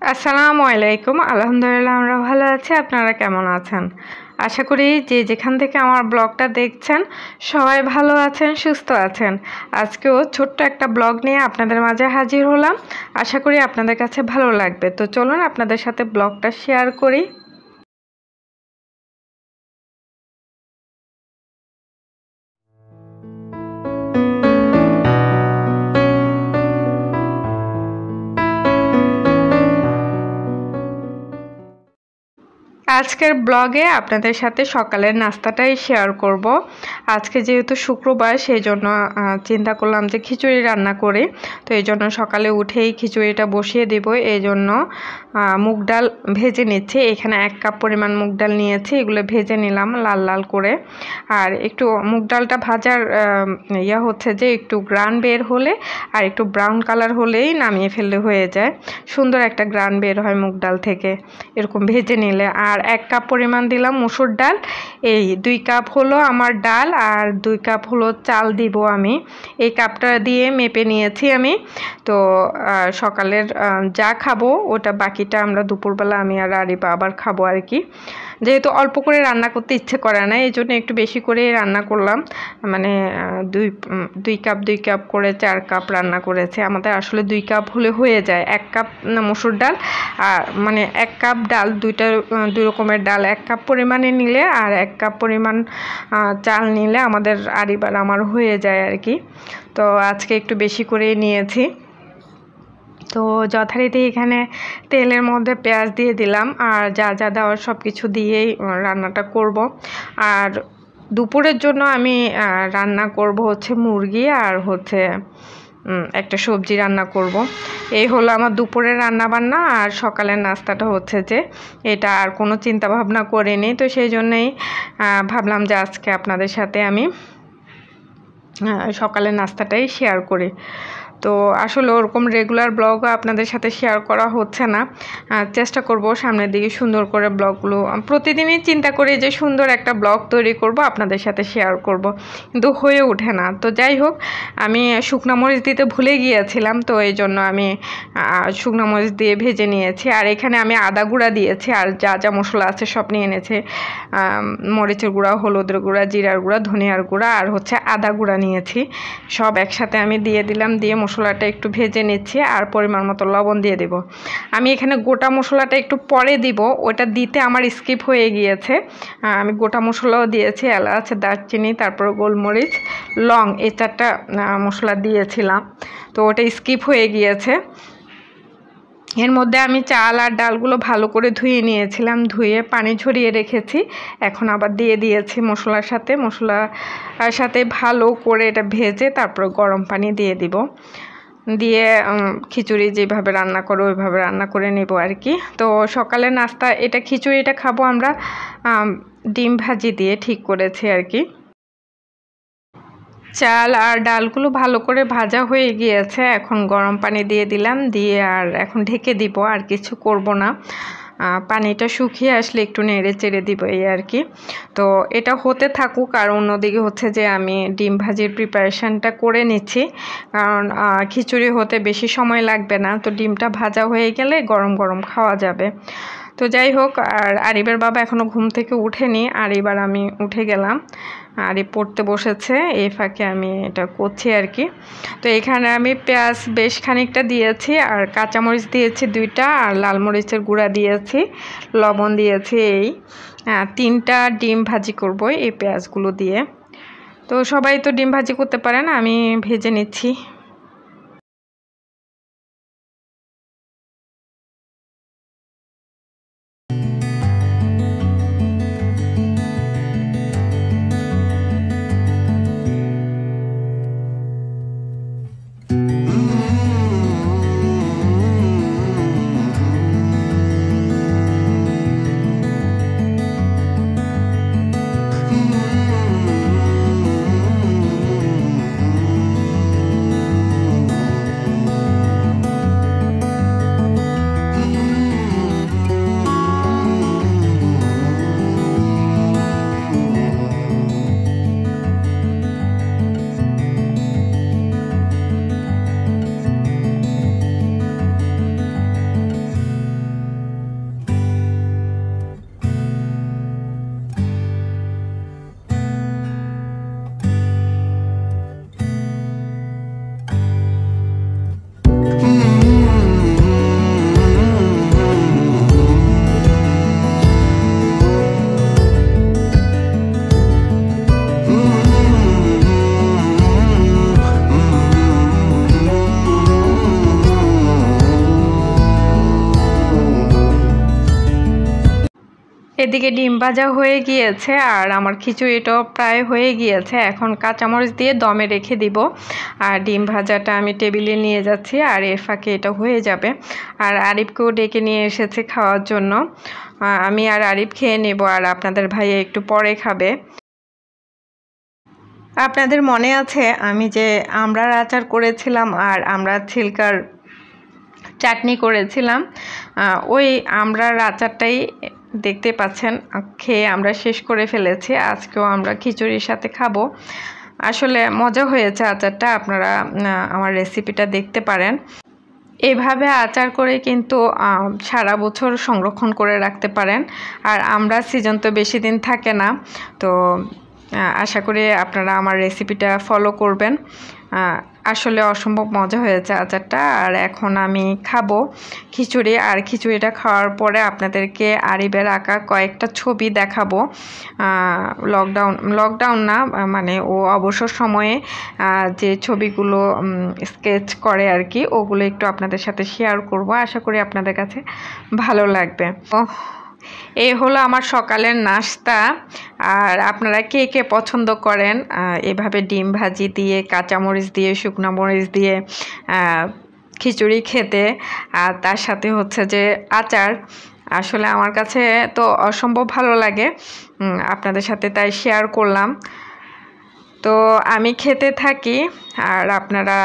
আসসালামু আলাইকুম। আলহামদুলিল্লাহ আমরা ভালো আছি। আপনারা কেমন আছেন? আশা করি যে যেখান থেকে আমার ব্লগটা দেখছেন, সবাই ভালো আছেন, সুস্থ আছেন। আজকেও ছোট্ট একটা ব্লগ নিয়ে আপনাদের মাঝে হাজির হলাম। আশা করি আপনাদের কাছে ভালো লাগবে। তো চলুন আপনাদের সাথে ব্লগটা শেয়ার করি। আজকের ব্লগে আপনাদের সাথে সকালের নাস্তাটাই শেয়ার করব। আজকে যেহেতু শুক্রবার সেই জন্য চিন্তা করলাম যে খিচুড়ি রান্না করে। তো এই জন্য সকালে উঠেই খিচুড়িটা বসিয়ে দেব। এই জন্য মুগ ডাল ভেজে নিচ্ছি। এখানে এক কাপ পরিমাণ মুগ ডাল নিয়েছি। এগুলো ভেজে নিলাম লাল লাল করে। আর একটু মুগ ডালটা ভাজার ইয়া হচ্ছে যে একটু গ্রান বের হলে আর একটু ব্রাউন কালার হলেই নামিয়ে ফেললে হয়ে যায়। সুন্দর একটা গ্রান বের হয় মুগ ডাল থেকে। এরকম ভেজে নিলে। আর এক কাপ পরিমাণ দিলাম মুসুর ডাল। এই দুই কাপ হলো আমার ডাল আর দুই কাপ হলো চাল দিব আমি। এই কাপটা দিয়ে মেপে নিয়েছি আমি। তো সকালের যা খাব ওটা বাকিটা আমরা দুপুরবেলা আমি আর আরিবা আবার খাব আর কি। যেহেতু অল্প করে রান্না করতে ইচ্ছে করে না, এই জন্য একটু বেশি করে রান্না করলাম। মানে দুই দুই কাপ দুই কাপ করে চার কাপ রান্না করেছে। আমাদের আসলে দুই কাপ হলে হয়ে যায়। এক কাপ মসুর ডাল আর মানে এক কাপ ডাল, দুইটা দুই রকমের ডাল। এক কাপ পরিমাণে নিলে আর এক কাপ পরিমাণ চাল নিলে আমাদের আরিবার আমার হয়ে যায় আর কি। তো আজকে একটু বেশি করে নিয়েছি। তো যথারীতি এখানে তেলের মধ্যে পেঁয়াজ দিয়ে দিলাম আর যা যা দেওয়ার সব কিছু দিয়েই রান্নাটা করব। আর দুপুরের জন্য আমি রান্না করব হচ্ছে মুরগি আর হচ্ছে একটা সবজি রান্না করব। এই হলো আমার দুপুরের রান্না বান্না আর সকালের নাস্তাটা হচ্ছে যে এটা আর কোনো চিন্তা ভাবনা করিনি। তো সেই জন্যই ভাবলাম যে আজকে আপনাদের সাথে আমি সকালের নাস্তাটাই শেয়ার করি। তো আসলে ওরকম রেগুলার ব্লগও আপনাদের সাথে শেয়ার করা হচ্ছে না। চেষ্টা করব সামনের দিকে সুন্দর করে ব্লগগুলো প্রতিদিনই চিন্তা করি যে সুন্দর একটা ব্লগ তৈরি করব, আপনাদের সাথে শেয়ার করব। কিন্তু হয়ে ওঠে না। তো যাই হোক, আমি শুকনো মরিচ দিতে ভুলে গিয়েছিলাম, তো এই জন্য আমি শুকনো মরিচ দিয়ে ভেজে নিয়েছি। আর এখানে আমি আদা গুঁড়া দিয়েছি, আর যা যা মশলা আছে সব নিয়ে এনেছে। মরিচের গুঁড়া, হলুদের গুঁড়া, জিরার গুঁড়া, ধনিয়ার গুঁড়া, আর হচ্ছে আদা গুঁড়া নিয়েছি। সব একসাথে আমি দিয়ে দিলাম, দিয়ে মশলাটা একটু ভেজে নিচ্ছি আর পরিমাণ মতো লবণ দিয়ে দেব। আমি এখানে গোটা মশলাটা একটু পরে দিব, ওটা দিতে আমার স্কিপ হয়ে গিয়েছে। আমি গোটা মশলাও দিয়েছি, এলাচ, দারচিনি, তারপর গোলমরিচ, লং, এই চারটা মশলা দিয়েছিলাম। তো ওটা স্কিপ হয়ে গিয়েছে। এর মধ্যে আমি চাল আর ডালগুলো ভালো করে ধুয়ে নিয়েছিলাম, ধুয়ে পানি ঝরিয়ে রেখেছি। এখন আবার দিয়ে দিয়েছি মশলার সাথে। মশলার সাথে ভালো করে এটা ভেজে তারপর গরম পানি দিয়ে দিব। দিয়ে খিচুড়ি যেভাবে রান্না করো ওইভাবে রান্না করে নেব আর কি। তো সকালে নাস্তা, এটা খিচুড়িটা খাব আমরা ডিম ভাজি দিয়ে ঠিক করেছি আর কি। চাল আর ডালগুলো ভালো করে ভাজা হয়ে গিয়েছে। এখন গরম পানি দিয়ে দিলাম, দিয়ে আর এখন ঢেকে দিব, আর কিছু করব না। পানিটা শুকিয়ে আসলে একটু নেড়ে চেড়ে দিব এই আর কি। তো এটা হতে থাকুক, আর অন্যদিকে হচ্ছে যে আমি ডিম ভাজির প্রিপারেশানটা করে নিচ্ছি। কারণ খিচুড়ি হতে বেশি সময় লাগবে না। তো ডিমটা ভাজা হয়ে গেলে গরম গরম খাওয়া যাবে। তো যাই হোক, আর আরিবের বাবা এখনও ঘুম থেকে উঠেনি। আর এবার আমি উঠে গেলাম। আরি পড়তে বসেছে, এই ফাঁকে আমি এটা করছি আর কি। তো এখানে আমি পেঁয়াজ বেশ খানিকটা দিয়েছি, আর কাঁচামরিচ দিয়েছি দুইটা, আর লাল মরিচের গুঁড়া দিয়েছি, লবণ দিয়েছি এই তিনটা ডিম ভাজি করব এই পেঁয়াজগুলো দিয়ে। তো সবাই তো ডিম ভাজি করতে পারে না, আমি ভেজে নিচ্ছি। এদিকে ডিম ভাজা হয়ে গিয়েছে আর আমার খিচুড়িটাও প্রায় হয়ে গিয়েছে। এখন কাঁচামরিচ দিয়ে দমে রেখে দিব। আর ডিম ভাজাটা আমি টেবিলে নিয়ে যাচ্ছি আর এর ফাঁকে এটা হয়ে যাবে। আর আরিফকেও ডেকে নিয়ে এসেছে খাওয়ার জন্য। আমি আর আরিফ খেয়ে নেব আর আপনাদের ভাইয়া একটু পরে খাবে। আপনাদের মনে আছে আমি যে আমরার আচার করেছিলাম আর আমরা ছিলকার চাটনি করেছিলাম? ওই আমরার আচারটাই দেখতে পাচ্ছেন, খেয়ে আমরা শেষ করে ফেলেছি। আজকেও আমরা খিচুড়ির সাথে খাব। আসলে মজা হয়েছে আচারটা, আপনারা আমার রেসিপিটা দেখতে পারেন। এভাবে আচার করে কিন্তু সারা বছর সংরক্ষণ করে রাখতে পারেন। আর আমরা সিজন তো বেশি দিন থাকে না, তো আশা করি আপনারা আমার রেসিপিটা ফলো করবেন। আসলে অসম্ভব মজা হয়েছে আচারটা। আর এখন আমি খাব খিচুড়ি। আর খিচুড়িটা খাওয়ার পরে আপনাদেরকে আরিবের আঁকা কয়েকটা ছবি দেখাবো। লকডাউন লকডাউন না মানে ও অবসর সময়ে যে ছবিগুলো স্কেচ করে আর কি, ওগুলো একটু আপনাদের সাথে শেয়ার করব। আশা করি আপনাদের কাছে ভালো লাগবে। এই হলো আমার সকালের নাস্তা। আর আপনারা কে কে পছন্দ করেন এভাবে ডিম ভাজি দিয়ে, কাঁচামরিচ দিয়ে, শুকনো মরিচ দিয়ে খিচুড়ি খেতে। আর তার সাথে হচ্ছে যে আচার। আসলে আমার কাছে তো অসম্ভব ভালো লাগে। আপনাদের সাথে তাই শেয়ার করলাম। তো আমি খেতে থাকি। আর আপনারা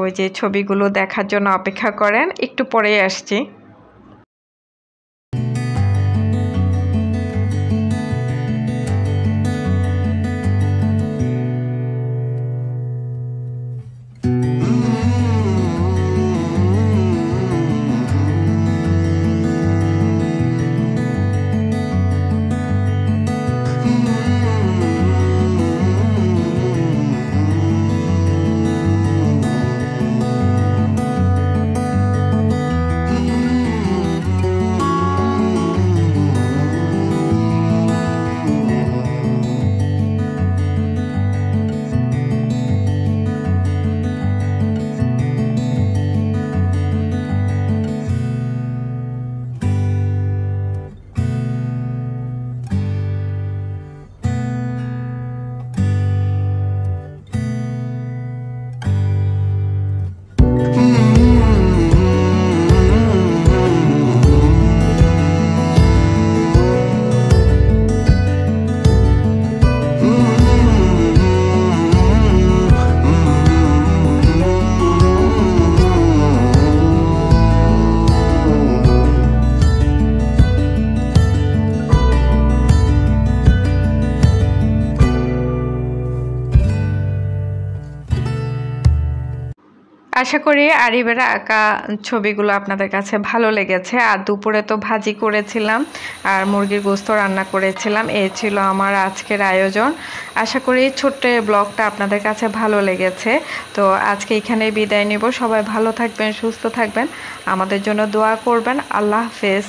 ওই যে ছবিগুলো দেখার জন্য অপেক্ষা করেন। একটু পরেই আসছি। আশা করি আরিবের আঁকা ছবিগুলো আপনাদের কাছে ভালো লেগেছে। আর দুপুরে তো ভাজি করেছিলাম আর মুরগির গোস্ত রান্না করেছিলাম। এই ছিল আমার আজকের আয়োজন। আশা করি ছোট্ট ব্লগটা আপনাদের কাছে ভালো লেগেছে। তো আজকে এখানে বিদায় নিব। সবাই ভালো থাকবেন, সুস্থ থাকবেন। আমাদের জন্য দোয়া করবেন। আল্লাহ হাফেজ।